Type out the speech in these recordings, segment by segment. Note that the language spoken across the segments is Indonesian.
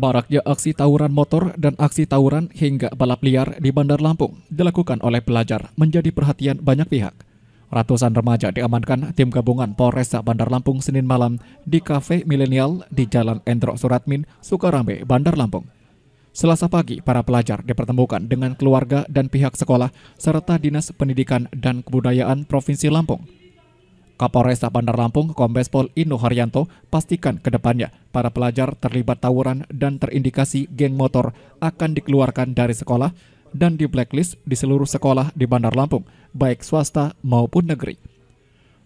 Maraknya aksi tawuran motor dan aksi tawuran hingga balap liar di Bandar Lampung dilakukan oleh pelajar menjadi perhatian banyak pihak. Ratusan remaja diamankan tim gabungan Polresta Bandar Lampung Senin malam di Cafe Milenial di Jalan Endro Suratmin, Sukarambe, Bandar Lampung. Selasa pagi, para pelajar dipertemukan dengan keluarga dan pihak sekolah serta Dinas Pendidikan dan Kebudayaan Provinsi Lampung. Kapolresta Bandar Lampung, Kombes Pol Ino Haryanto, pastikan ke depannya para pelajar terlibat tawuran dan terindikasi geng motor akan dikeluarkan dari sekolah dan di blacklist di seluruh sekolah di Bandar Lampung, baik swasta maupun negeri.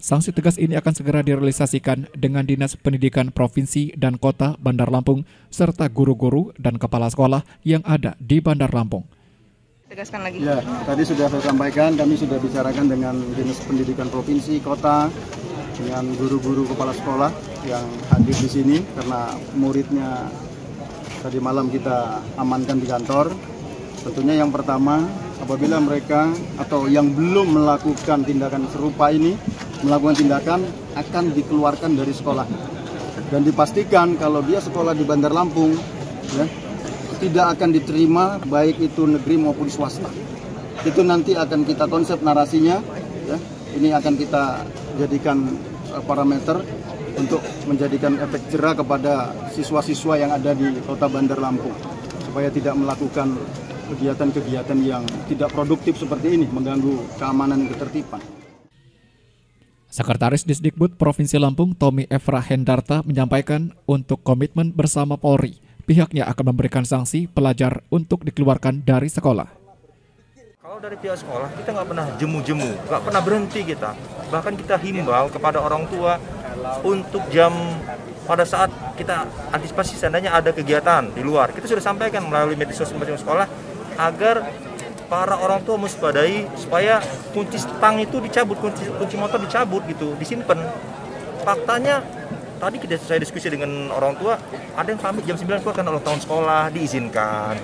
Sanksi tegas ini akan segera direalisasikan dengan Dinas Pendidikan Provinsi dan Kota Bandar Lampung serta guru-guru dan kepala sekolah yang ada di Bandar Lampung tegaskan lagi. Ya, tadi sudah saya sampaikan, kami sudah bicarakan dengan Dinas Pendidikan Provinsi, Kota, dengan guru-guru kepala sekolah yang hadir di sini karena muridnya tadi malam kita amankan di kantor. Tentunya yang pertama, apabila mereka atau yang belum melakukan tindakan serupa ini melakukan tindakan akan dikeluarkan dari sekolah dan dipastikan kalau dia sekolah di Bandar Lampung ya tidak akan diterima baik itu negeri maupun swasta. Itu nanti akan kita konsep narasinya, ya. ini akan kita jadikan uh, parameter untuk menjadikan efek jerah kepada siswa-siswa yang ada di Kota Bandar Lampung supaya tidak melakukan kegiatan-kegiatan yang tidak produktif seperti ini mengganggu keamanan dan ketertiban. Sekretaris Disdikbud Provinsi Lampung Tommy Evra Hendarta menyampaikan untuk komitmen bersama Polri pihaknya akan memberikan sanksi pelajar untuk dikeluarkan dari sekolah. Kalau dari pihak sekolah kita nggak pernah jemu-jemu, nggak pernah berhenti kita. Bahkan kita himbau kepada orang tua untuk jam pada saat kita antisipasi seandainya ada kegiatan di luar, kita sudah sampaikan melalui media sosial sekolah agar para orang tua mewaspadai supaya kunci stang itu dicabut, kunci, kunci motor dicabut gitu, disimpan. Faktanya tadi kita saya diskusi dengan orang tua ada yang pamit jam 9 keluar karena ulang tahun sekolah diizinkan.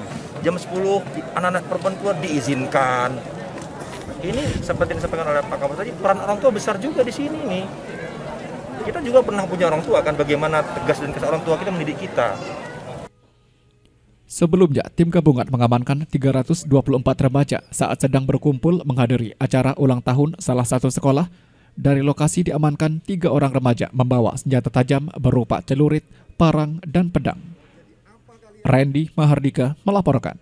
Jam 10 anak-anak perempuan keluar diizinkan. Ini seperti yang disampaikan oleh Pak Kapolres tadi peran orang tua besar juga di sini nih. Kita juga pernah punya orang tua kan bagaimana tegas dan keras orang tua kita mendidik kita. Sebelumnya, tim gabungan mengamankan 324 remaja saat sedang berkumpul menghadiri acara ulang tahun salah satu sekolah dari lokasi diamankan tiga orang remaja membawa senjata tajam berupa celurit, parang, dan pedang. Randy Mahardika melaporkan.